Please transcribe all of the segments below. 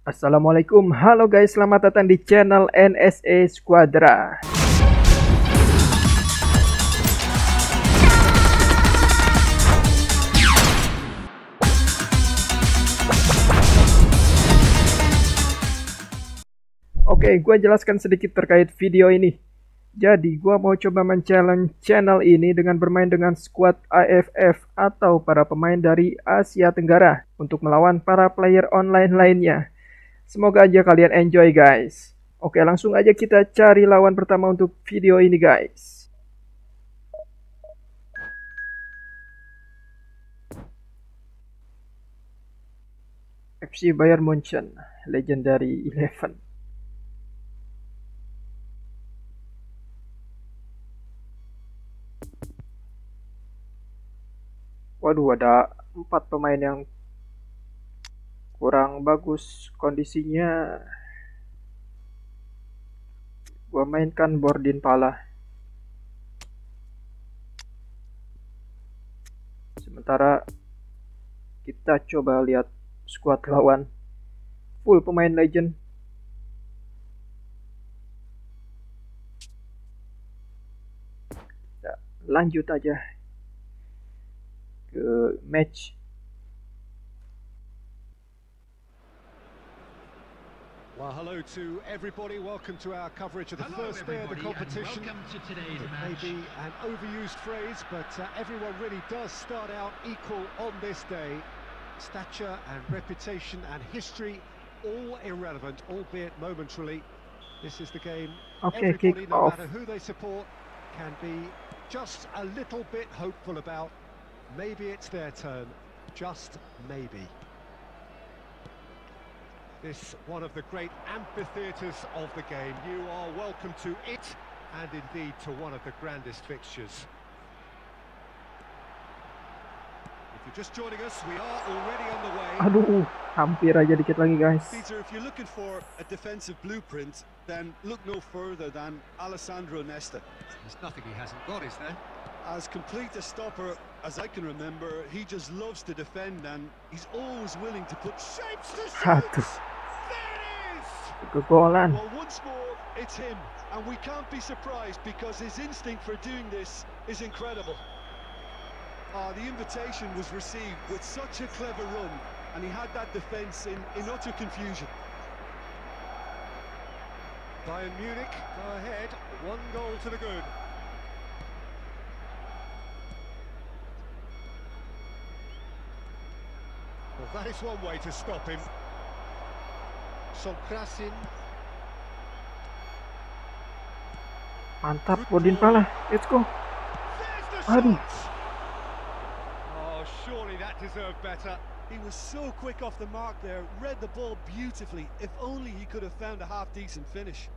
Assalamualaikum, halo guys, selamat datang di channel NSA Squadra. Oke, gue jelaskan sedikit terkait video ini. Jadi, gue mau coba men-challenge channel ini dengan bermain dengan squad AFF atau para pemain dari Asia Tenggara untuk melawan para player online lainnya. Semoga aja kalian enjoy guys. Oke langsung aja kita cari lawan pertama untuk video ini guys. FC Bayern Munchen, Legendary Eleven. Waduh ada empat pemain yang kurang bagus kondisinya. Gua mainkan Bordin Pala. Sementara kita coba lihat squad lawan full pemain legend. Lanjut aja ke match Well, hello to everybody. Welcome to our coverage of the hello first day of the competition. welcome to today's it match. may be an overused phrase, but uh, everyone really does start out equal on this day. Stature and reputation and history, all irrelevant, albeit momentarily. This is the game. Okay, everybody, kick no off. matter who they support, can be just a little bit hopeful about. Maybe it's their turn. Just maybe. This one of the great amphitheatres of the game. You are welcome to it and indeed to one of the grandest fixtures. If you're just joining us, we are already on the way. Aduh, hampir aja dikit lagi guys. Peter, if you're looking for a defensive blueprint, then look no further than Alessandro Nesta. There's nothing he hasn't got, is there? As complete a stopper as I can remember, he just loves to defend and he's always willing to put shapes to Aduh. Is! Well, once more, it's him, and we can't be surprised because his instinct for doing this is incredible. Ah, the invitation was received with such a clever run, and he had that defence in, in utter confusion. Bayern Munich go ahead, one goal to the good. Well, that is one way to stop him. Songkrasin, Mantap, Bordin Phala. Let's go. Aduh. Oh, surely that deserved better. He was so quick off the mark there, read the ball beautifully. If only he could have found a half-decent finish.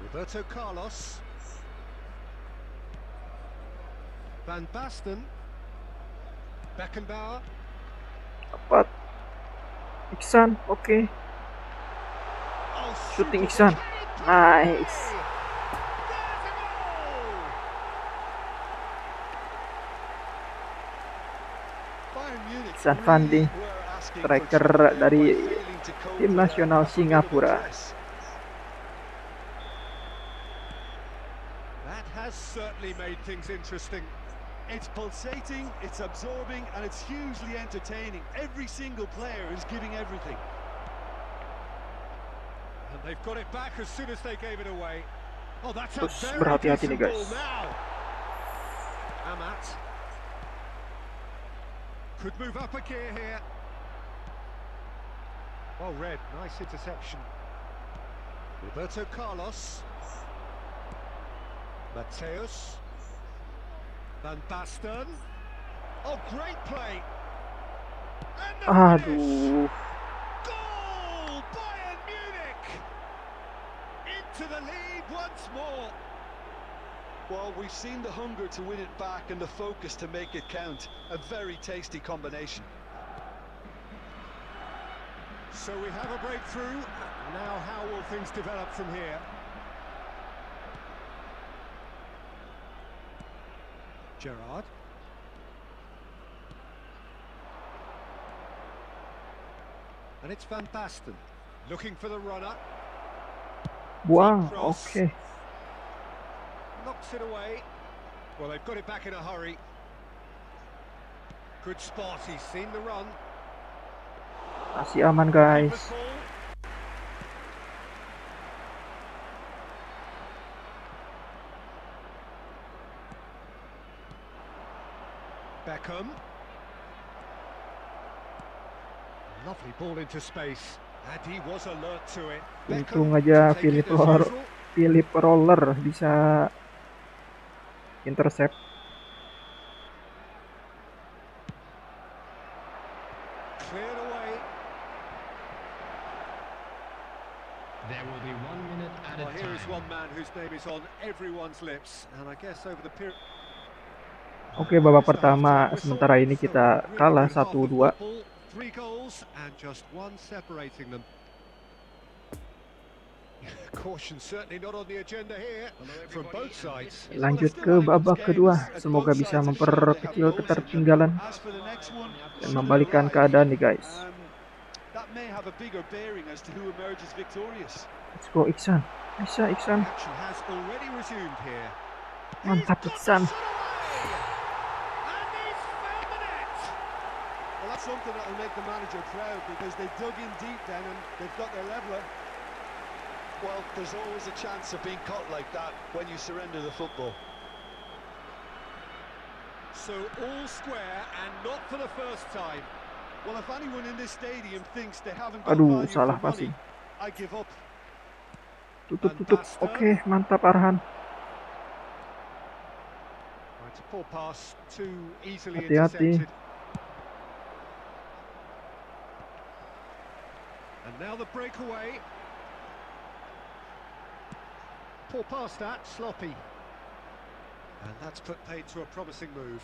Roberto Carlos. Van Basten. Beckenbauer. Tepat. Iksan, oke. Okay. Shooting Iksan. Nice. Iksan Fandi, striker dari tim nasional Singapura. Certainly made things interesting. It's pulsating, it's absorbing, and it's hugely entertaining. Every single player is giving everything. And they've got it back as soon as they gave it away. Oh, that's a Terus very berhati-hati decent ball now. Amat. Could move up a gear here. Oh, well read, nice interception. Roberto Carlos. Mateus. Van Basten. Oh, great play. And the ah, finish. Aduh. Goal! Bayern Munich! Into the lead once more. Well, we've seen the hunger to win it back and the focus to make it count. A very tasty combination. So we have a breakthrough. Now how will things develop from here? Gerrard. And it's Van Basten looking for the runner. Cross. Oke. Knocks it away. Well, they've got it back in a hurry. Good spot. He's seen the run. Masih aman guys. Beckham. Lovely ball into space. And he was alert to it. Untung aja Philip Roller. Philip Roller bisa intercept. Cleared away. There will be one minute at Well, a here is time. one man whose name is on everyone's lips. And I guess over the period... Oke, okay, babak pertama sementara ini kita kalah 1-2. Lanjut ke babak kedua, semoga bisa memperkecil ketertinggalan dan membalikan keadaan nih guys. Let's go Iksan, bisa Iksan. Mantap Iksan. Something that will make the manager proud because they dug in deep then and they've got their leveler. Well, there's always a chance of being caught like that when you surrender the football. So all square and not for the first time. Well, if anyone in this stadium thinks they haven't got Aduh, value salah passing. I give up. Tutup tutup. Oke, mantap Arhan. Hati-hati. Now the breakaway. Poor pass that, sloppy. And that's put paid to a promising move.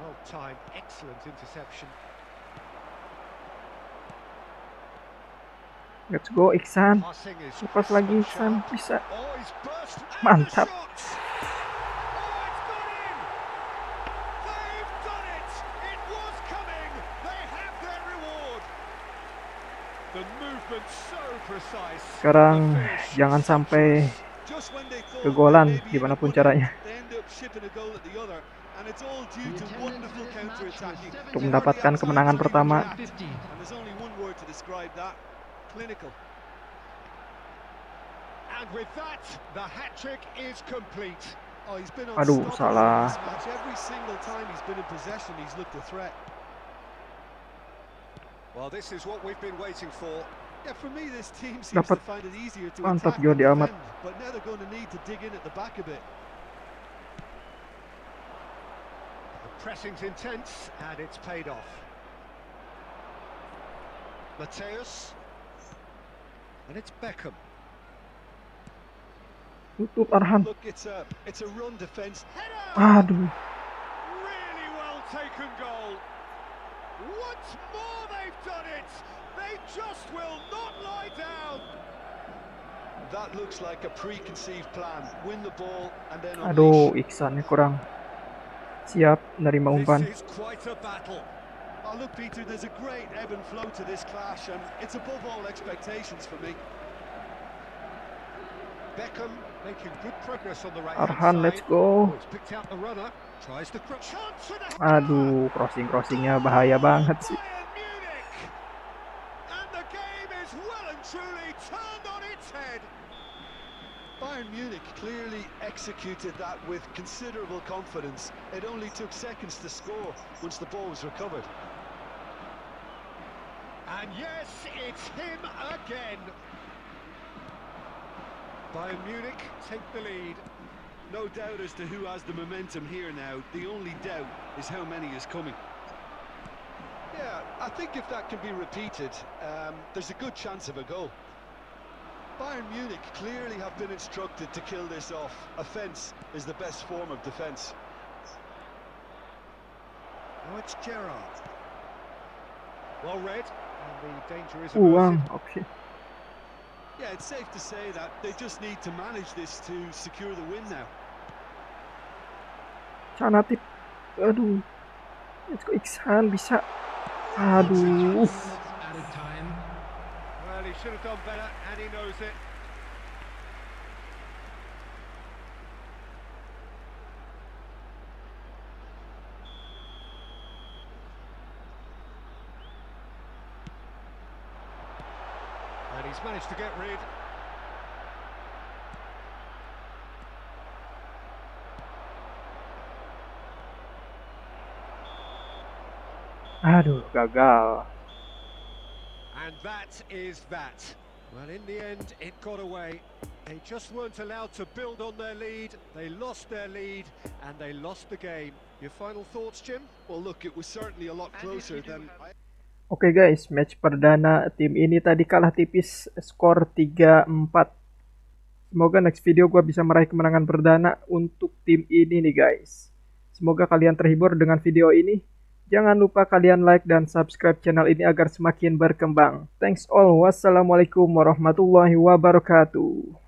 Well timed, excellent interception. Let's go Ikhsan. Lepas lagi Ikhsan. Bisa. He's burst. and the Mantap. Sekarang jangan sampai kegolan di mana pun caranya. Untuk mendapatkan kemenangan pertama. Aduh, salah. Yeah, for me, this team seems Dapat. to find it easier to Mantap, attack Jordi than Amat. defend, but now they're going to need to dig in at the back a bit. The pressing's intense, and it's paid off. Mateus. And it's Beckham. Tutup Arhan. Look, it's a it's a run defence. Aduh. Really well taken goal. Once more they've done it. They just will not lie down. That looks like a preconceived plan. Win the ball and then Aduh, unleash. Ikhsannya kurang siap menerima umpan. This is quite a battle. Oh, look, Peter, there's a great ebb and flow to this clash, and it's above all expectations for me. Beckham making good progress on the right Arhan, hand let's go. Oh, picked out the runner. Tries the cross. Chance for the Aduh, crossing-crossingnya bahaya banget sih. And the game is well and truly turned on its head. Bayern Munich clearly executed that with considerable confidence. It only took seconds to score once the ball was recovered. And yes, it's him again. Bayern Munich take the lead. No doubt as to who has the momentum here now. The only doubt is how many is coming. Yeah, I think if that can be repeated, um, there's a good chance of a goal. Bayern Munich clearly have been instructed to kill this off. Offence is the best form of defence. Now it's Gerrard. Well read, and the danger is Uang, averted. oke. Yeah, it's safe to say that they just need to manage this to secure the win now. Canatip. Aduh. Let's go Iksan bisa. Aduh. Well, he should have done better, and he knows it. He's managed to get rid. Aduh, gagal. And that is that. Well, in the end, it got away. They just weren't allowed to build on their lead. They lost their lead, and they lost the game. Your final thoughts, Jim? Well, look, it was certainly a lot closer than. Oke guys, match perdana tim ini tadi kalah tipis skor 3-4. Semoga next video gua bisa meraih kemenangan perdana untuk tim ini nih guys. Semoga kalian terhibur dengan video ini. Jangan lupa kalian like dan subscribe channel ini agar semakin berkembang. Thanks all. Wassalamualaikum warahmatullahi wabarakatuh.